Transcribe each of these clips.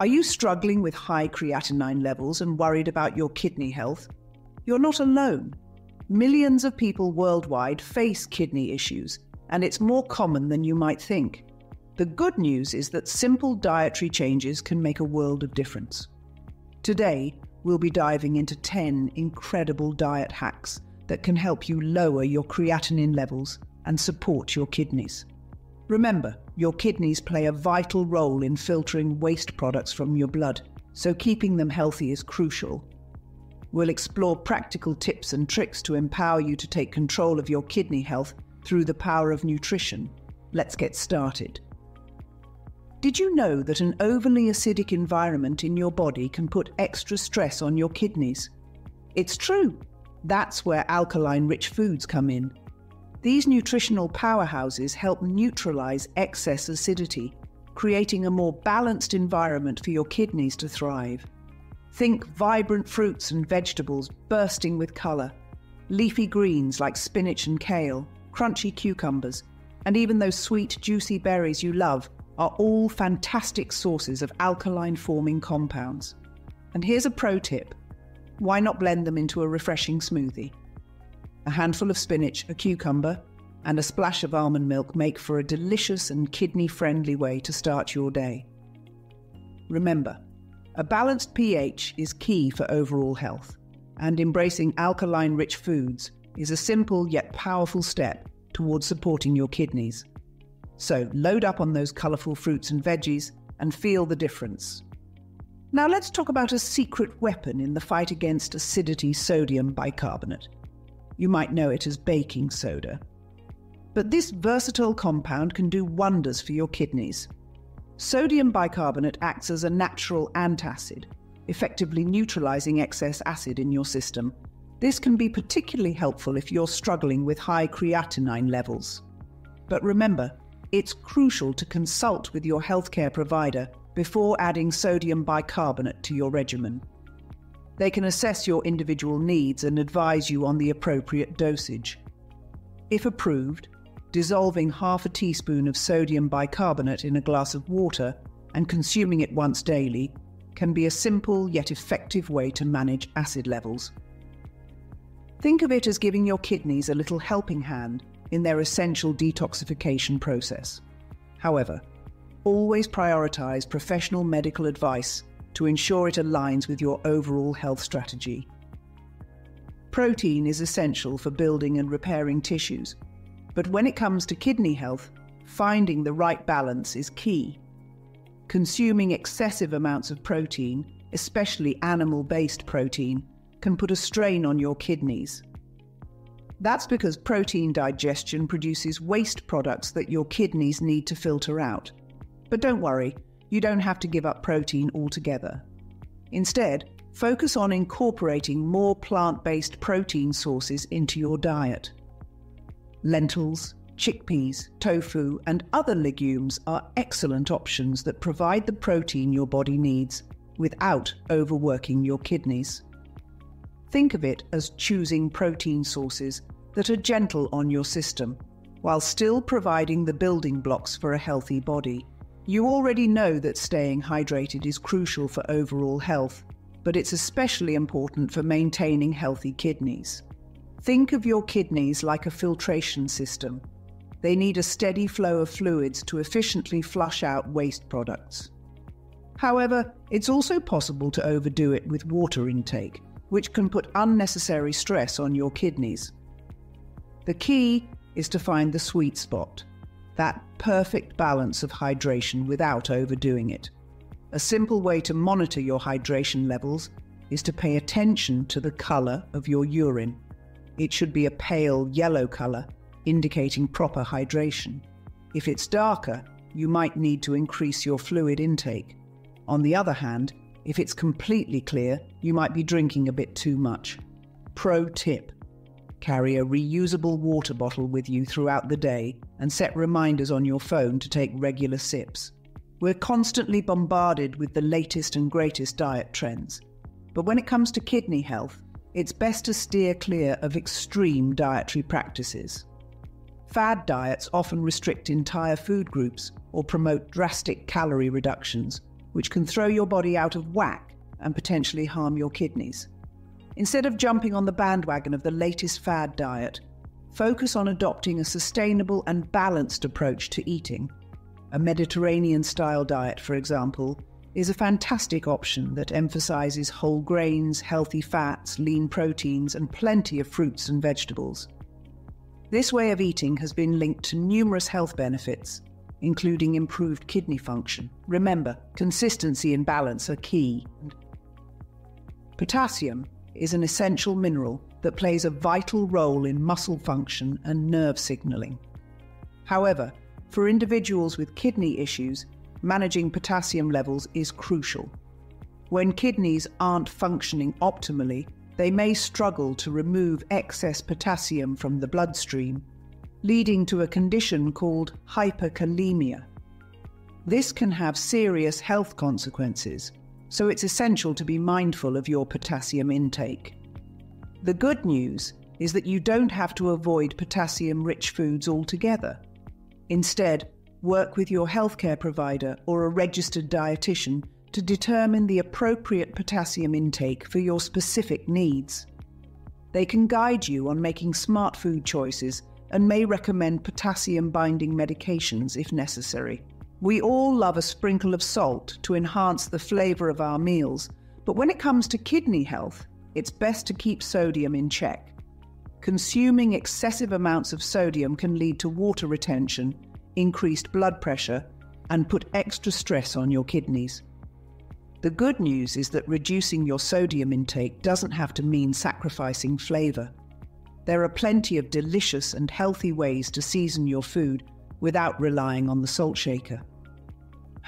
Are you struggling with high creatinine levels and worried about your kidney health? You're not alone. Millions of people worldwide face kidney issues, and it's more common than you might think. The good news is that simple dietary changes can make a world of difference. Today, we'll be diving into 10 incredible diet hacks that can help you lower your creatinine levels and support your kidneys. Remember, your kidneys play a vital role in filtering waste products from your blood, so keeping them healthy is crucial. We'll explore practical tips and tricks to empower you to take control of your kidney health through the power of nutrition. Let's get started. Did you know that an overly acidic environment in your body can put extra stress on your kidneys? It's true. That's where alkaline rich foods come in. These nutritional powerhouses help neutralize excess acidity, creating a more balanced environment for your kidneys to thrive. Think vibrant fruits and vegetables bursting with colour, leafy greens like spinach and kale, crunchy cucumbers, and even those sweet, juicy berries you love are all fantastic sources of alkaline forming compounds. And here's a pro tip why not blend them into a refreshing smoothie? A handful of spinach, a cucumber, and a splash of almond milk make for a delicious and kidney friendly way to start your day. Remember, a balanced pH is key for overall health, and embracing alkaline rich foods is a simple yet powerful step towards supporting your kidneys. So load up on those colourful fruits and veggies and feel the difference. Now let's talk about a secret weapon in the fight against acidity sodium bicarbonate. You might know it as baking soda. But this versatile compound can do wonders for your kidneys. Sodium bicarbonate acts as a natural antacid, effectively neutralizing excess acid in your system. This can be particularly helpful if you're struggling with high creatinine levels. But remember, it's crucial to consult with your healthcare provider before adding sodium bicarbonate to your regimen. They can assess your individual needs and advise you on the appropriate dosage. If approved, dissolving half a teaspoon of sodium bicarbonate in a glass of water and consuming it once daily can be a simple yet effective way to manage acid levels. Think of it as giving your kidneys a little helping hand in their essential detoxification process. However, always prioritize professional medical advice to ensure it aligns with your overall health strategy. Protein is essential for building and repairing tissues, but when it comes to kidney health, finding the right balance is key. Consuming excessive amounts of protein, especially animal based protein, can put a strain on your kidneys. That's because protein digestion produces waste products that your kidneys need to filter out. But don't worry, you don't have to give up protein altogether. Instead, focus on incorporating more plant based protein sources into your diet. Lentils, chickpeas, tofu, and other legumes are excellent options that provide the protein your body needs without overworking your kidneys. Think of it as choosing protein sources that are gentle on your system, while still providing the building blocks for a healthy body. You already know that staying hydrated is crucial for overall health, but it's especially important for maintaining healthy kidneys. Think of your kidneys like a filtration system. They need a steady flow of fluids to efficiently flush out waste products. However, it's also possible to overdo it with water intake, which can put unnecessary stress on your kidneys. The key is to find the sweet spot, that perfect balance of hydration without overdoing it. A simple way to monitor your hydration levels is to pay attention to the colour of your urine. It should be a pale yellow colour, indicating proper hydration. If it's darker, you might need to increase your fluid intake. On the other hand, if it's completely clear, you might be drinking a bit too much. Pro tip Carry a reusable water bottle with you throughout the day and set reminders on your phone to take regular sips. We're constantly bombarded with the latest and greatest diet trends. But when it comes to kidney health, it's best to steer clear of extreme dietary practices. Fad diets often restrict entire food groups or promote drastic calorie reductions, which can throw your body out of whack and potentially harm your kidneys. Instead of jumping on the bandwagon of the latest fad diet, focus on adopting a sustainable and balanced approach to eating. A Mediterranean style diet, for example, is a fantastic option that emphasizes whole grains, healthy fats, lean proteins, and plenty of fruits and vegetables. This way of eating has been linked to numerous health benefits, including improved kidney function. Remember, consistency and balance are key. Potassium is an essential mineral that plays a vital role in muscle function and nerve signaling. However, for individuals with kidney issues, managing potassium levels is crucial. When kidneys aren't functioning optimally, they may struggle to remove excess potassium from the bloodstream, leading to a condition called hyperkalemia. This can have serious health consequences, so it's essential to be mindful of your potassium intake. The good news is that you don't have to avoid potassium rich foods altogether. Instead, work with your healthcare provider or a registered dietitian to determine the appropriate potassium intake for your specific needs. They can guide you on making smart food choices and may recommend potassium binding medications if necessary. We all love a sprinkle of salt to enhance the flavour of our meals, but when it comes to kidney health, it's best to keep sodium in check. Consuming excessive amounts of sodium can lead to water retention, increased blood pressure, and put extra stress on your kidneys. The good news is that reducing your sodium intake doesn't have to mean sacrificing flavour. There are plenty of delicious and healthy ways to season your food without relying on the salt shaker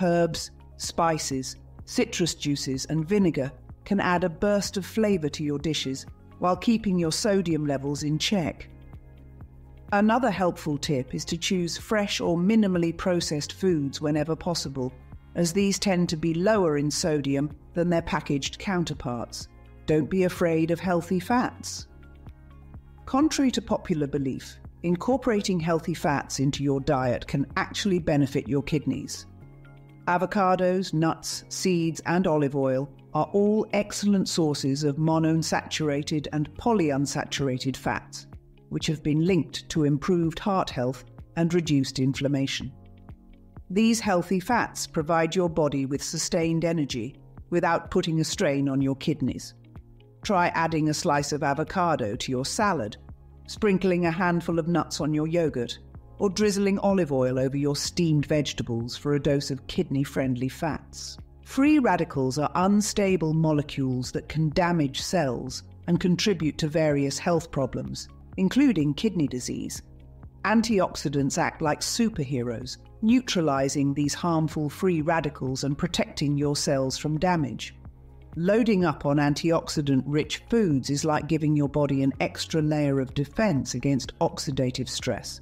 herbs, spices, citrus juices, and vinegar can add a burst of flavour to your dishes while keeping your sodium levels in check. Another helpful tip is to choose fresh or minimally processed foods whenever possible, as these tend to be lower in sodium than their packaged counterparts. Don't be afraid of healthy fats. Contrary to popular belief, incorporating healthy fats into your diet can actually benefit your kidneys. Avocados, nuts, seeds, and olive oil are all excellent sources of monounsaturated and polyunsaturated fats, which have been linked to improved heart health and reduced inflammation. These healthy fats provide your body with sustained energy without putting a strain on your kidneys. Try adding a slice of avocado to your salad, sprinkling a handful of nuts on your yogurt, or drizzling olive oil over your steamed vegetables for a dose of kidney friendly fats. Free radicals are unstable molecules that can damage cells and contribute to various health problems, including kidney disease. Antioxidants act like superheroes, neutralizing these harmful free radicals and protecting your cells from damage. Loading up on antioxidant rich foods is like giving your body an extra layer of defense against oxidative stress.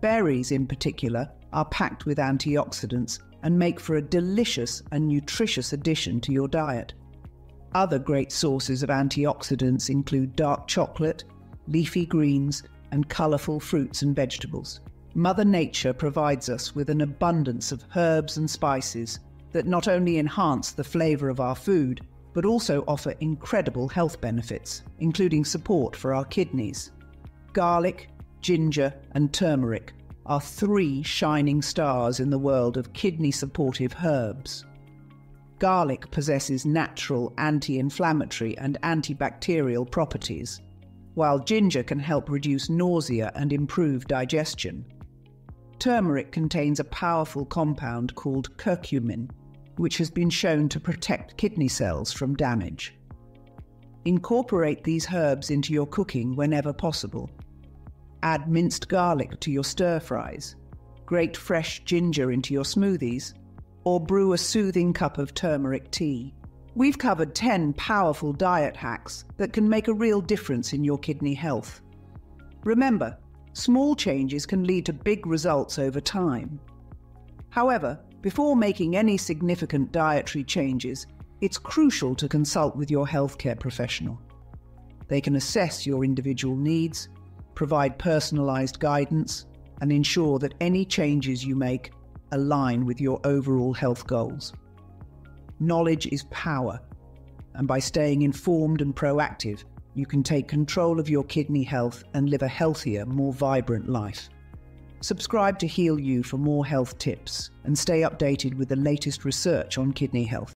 Berries, in particular, are packed with antioxidants and make for a delicious and nutritious addition to your diet. Other great sources of antioxidants include dark chocolate, leafy greens, and colourful fruits and vegetables. Mother Nature provides us with an abundance of herbs and spices that not only enhance the flavour of our food, but also offer incredible health benefits, including support for our kidneys. Garlic, ginger, and turmeric are three shining stars in the world of kidney supportive herbs. Garlic possesses natural anti inflammatory and antibacterial properties, while ginger can help reduce nausea and improve digestion. Turmeric contains a powerful compound called curcumin, which has been shown to protect kidney cells from damage. Incorporate these herbs into your cooking whenever possible Add minced garlic to your stir fries, grate fresh ginger into your smoothies, or brew a soothing cup of turmeric tea. We've covered 10 powerful diet hacks that can make a real difference in your kidney health. Remember, small changes can lead to big results over time. However, before making any significant dietary changes, it's crucial to consult with your healthcare professional. They can assess your individual needs provide personalised guidance, and ensure that any changes you make align with your overall health goals. Knowledge is power, and by staying informed and proactive, you can take control of your kidney health and live a healthier, more vibrant life. Subscribe to Heal You for more health tips and stay updated with the latest research on kidney health.